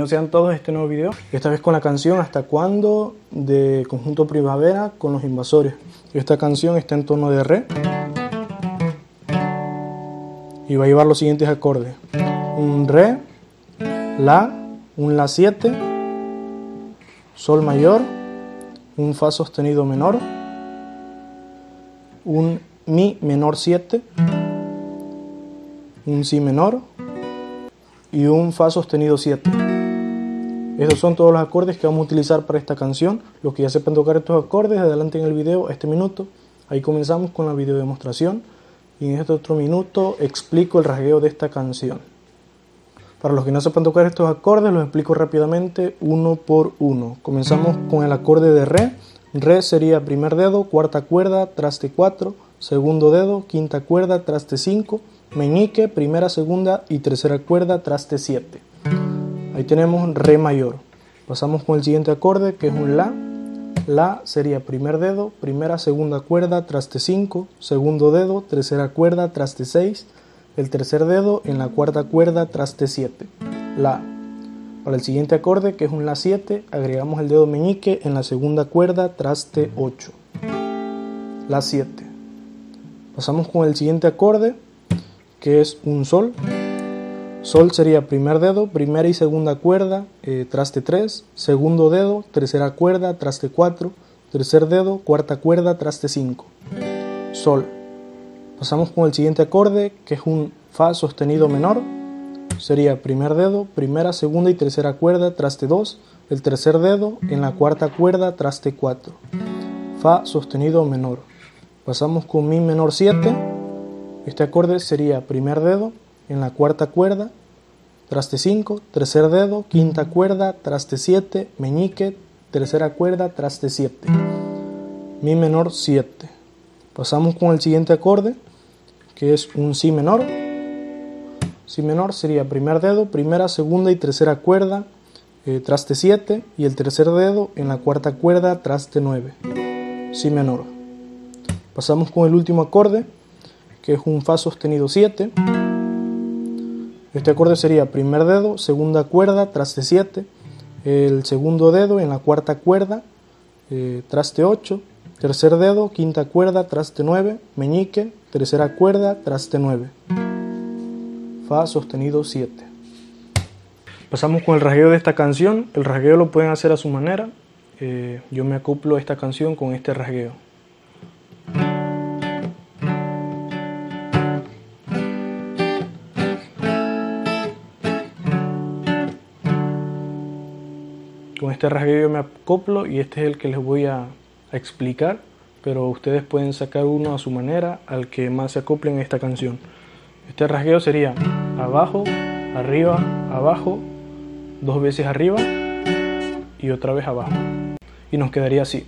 Bienvenidos sean todos a este nuevo video, esta vez con la canción Hasta cuándo de Conjunto Primavera con los Invasores. Esta canción está en tono de Re y va a llevar los siguientes acordes. Un Re, La, un La 7, Sol mayor, un Fa sostenido menor, un Mi menor 7, un Si menor y un Fa sostenido 7. Esos son todos los acordes que vamos a utilizar para esta canción. Los que ya sepan tocar estos acordes, adelante en el video, este minuto. Ahí comenzamos con la video demostración y en este otro minuto explico el rasgueo de esta canción. Para los que no sepan tocar estos acordes, los explico rápidamente uno por uno. Comenzamos con el acorde de Re. Re sería primer dedo, cuarta cuerda, traste 4, segundo dedo, quinta cuerda, traste 5, meñique, primera, segunda y tercera cuerda, traste 7. Ahí tenemos Re mayor. Pasamos con el siguiente acorde que es un La. La sería primer dedo, primera, segunda cuerda, traste 5, segundo dedo, tercera cuerda, traste 6, el tercer dedo en la cuarta cuerda, traste 7. La. Para el siguiente acorde, que es un La 7, agregamos el dedo meñique en la segunda cuerda, traste 8. La 7. Pasamos con el siguiente acorde, que es un Sol. Sol sería primer dedo, primera y segunda cuerda, eh, traste 3, segundo dedo, tercera cuerda, traste 4, tercer dedo, cuarta cuerda, traste 5. Sol. Pasamos con el siguiente acorde, que es un Fa sostenido menor. Sería primer dedo, primera, segunda y tercera cuerda, traste 2, el tercer dedo en la cuarta cuerda, traste 4. Fa sostenido menor. Pasamos con Mi menor 7. Este acorde sería primer dedo, en la cuarta cuerda, traste 5, tercer dedo, quinta cuerda, traste 7, meñique, tercera cuerda, traste 7. Mi menor 7. Pasamos con el siguiente acorde, que es un Si menor. Si menor sería primer dedo, primera, segunda y tercera cuerda, eh, traste 7 y el tercer dedo en la cuarta cuerda, traste 9. Si menor. Pasamos con el último acorde, que es un Fa sostenido 7. Este acorde sería primer dedo, segunda cuerda, traste 7, el segundo dedo en la cuarta cuerda, eh, traste 8, tercer dedo, quinta cuerda, traste 9, meñique, tercera cuerda, traste 9, Fa sostenido 7. Pasamos con el rasgueo de esta canción, el rasgueo lo pueden hacer a su manera, eh, yo me acoplo a esta canción con este rasgueo. Este rasgueo yo me acoplo y este es el que les voy a, explicar, pero ustedes pueden sacar uno a su manera al que más se acoplen en esta canción. Este rasgueo sería abajo, arriba, abajo, dos veces arriba y otra vez abajo. Y nos quedaría así.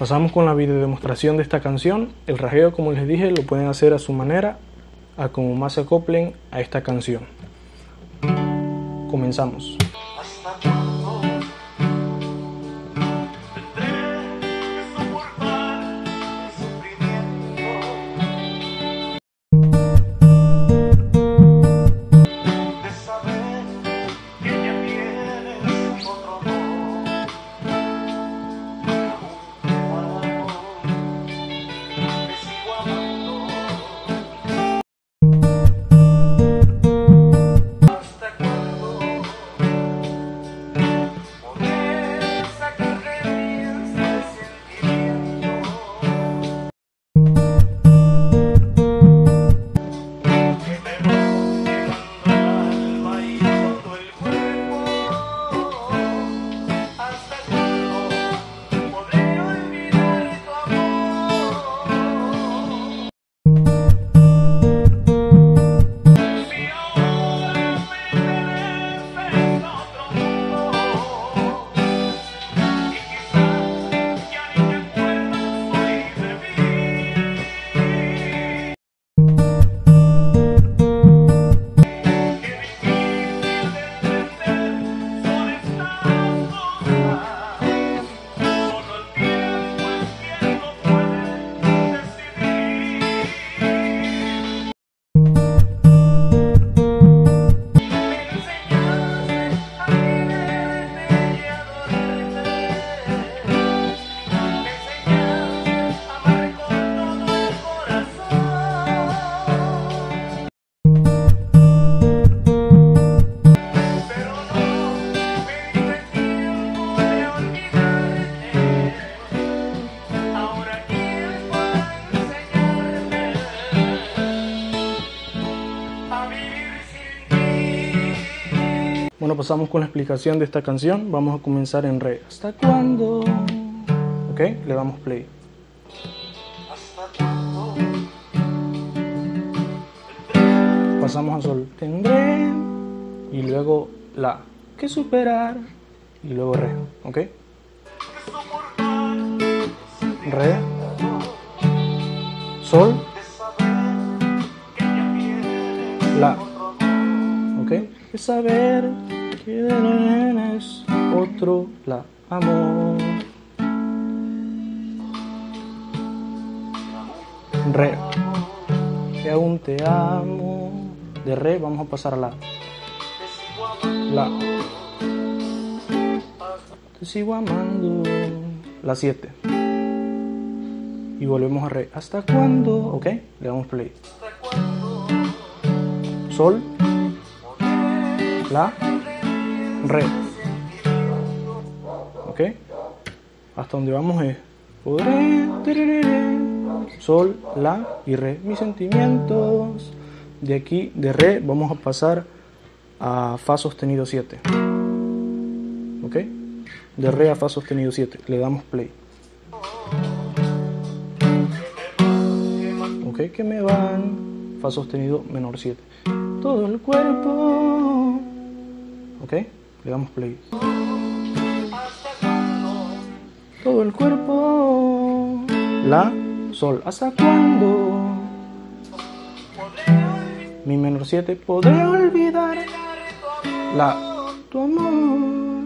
Pasamos con la video demostración de esta canción. El rasgueo, como les dije, lo pueden hacer a su manera, a como más se acoplen a esta canción. Comenzamos. Pasamos con la explicación de esta canción. Vamos a comenzar en re. ¿Hasta cuándo? Ok, le damos play. Pasamos a sol. Tendré. Y luego la. Que superar. Y luego re. Ok. Re. Sol. La. Ok. Es saber que es otro la amor. Re. Que aún te amo. De re vamos a pasar a la. La. Te sigo amando. La 7. Y volvemos a re. ¿Hasta cuándo? Ok, le damos play. Sol. La. Re. Ok. Hasta donde vamos es. Sol, La y Re. Mis sentimientos. De aquí, de Re, vamos a pasar a Fa sostenido 7. ¿Ok? De Re a Fa sostenido 7. Le damos play. Ok, que me van. Fa sostenido menor 7. Todo el cuerpo. Ok, le damos play. Todo el cuerpo. La, Sol. ¿Hasta cuándo? Mi menor 7. Podré olvidar la, tu amor.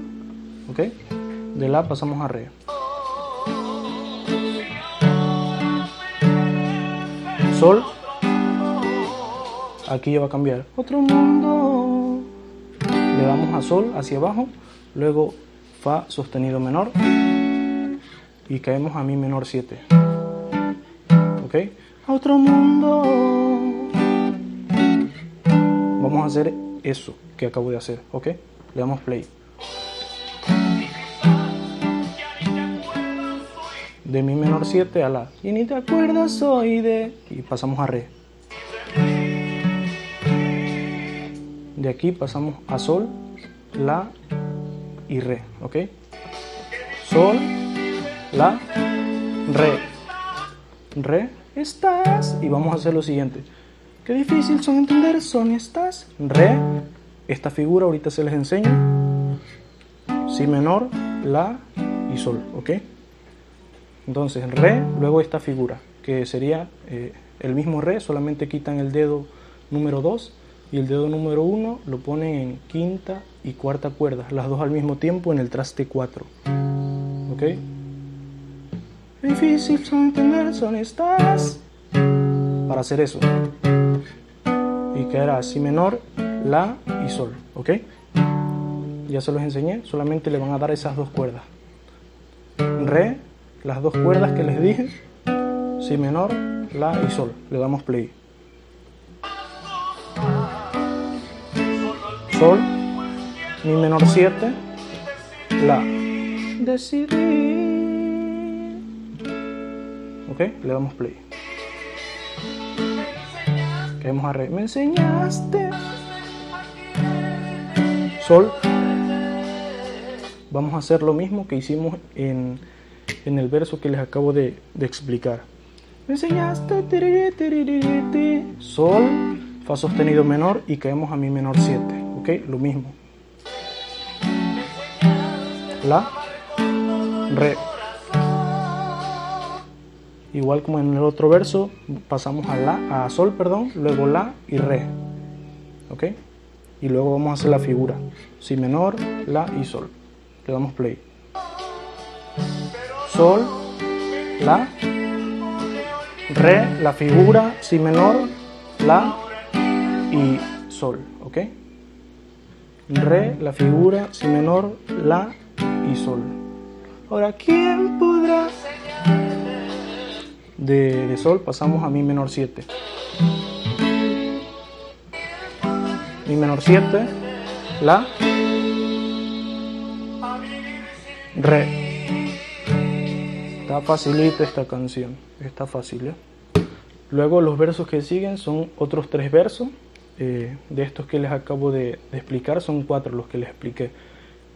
Ok, de La pasamos a Re. Sol. Aquí ya va a cambiar. Otro mundo. Le damos a Sol hacia abajo. Luego Fa sostenido menor. Y caemos a Mi menor 7. ¿Ok? A otro mundo. Vamos a hacer eso que acabo de hacer. ¿Ok? Le damos play. de mi menor 7 a la y ni te acuerdas hoy de y pasamos a re de aquí pasamos a sol la y re ok sol la re. Re estás y vamos a hacer lo siguiente. Qué difícil son entender son estas re esta figura ahorita se les enseño si menor la y sol ok entonces, re, luego esta figura, que sería eh, el mismo re, solamente quitan el dedo número 2 y el dedo número 1 lo ponen en quinta y cuarta cuerda, las dos al mismo tiempo en el traste 4. ¿Ok? Difícil son entender, son estas. Para hacer eso. Y quedará si menor, la y sol. ¿Ok? Ya se los enseñé, solamente le van a dar esas dos cuerdas. Re, las dos cuerdas que les dije, si menor, la y sol. Le damos play. Sol, mi menor 7, la. Decidí. Ok, le damos play. Queremos a re. Me enseñaste. Sol. Vamos a hacer lo mismo que hicimos en en el verso que les acabo de, explicar. Me enseñaste sol, fa sostenido menor y caemos a mi menor 7, ¿ok? Lo mismo. La, re. Igual como en el otro verso, pasamos a la, a sol, perdón, luego la y re, ¿ok? Y luego vamos a hacer la figura, si menor, la y sol. Le damos play. Sol, La, Re, la figura, Si menor, La y Sol. Re, la figura, Si menor, La y Sol. Ahora, ¿quién podrá? De, de Sol pasamos a Mi menor 7. Mi menor 7, La, Re. Está facilita esta canción, está fácil. ¿eh? Luego los versos que siguen son otros tres versos eh, de estos que les acabo de, explicar, son cuatro los que les expliqué.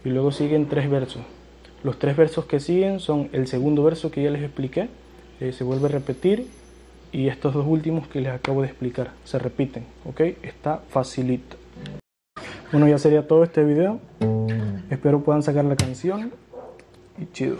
Y luego siguen tres versos. Los tres versos que siguen son el segundo verso que ya les expliqué, eh, se vuelve a repetir, y estos dos últimos que les acabo de explicar, se repiten, ¿ok? Está facilito. Bueno, ya sería todo este video. Espero puedan sacar la canción y chido.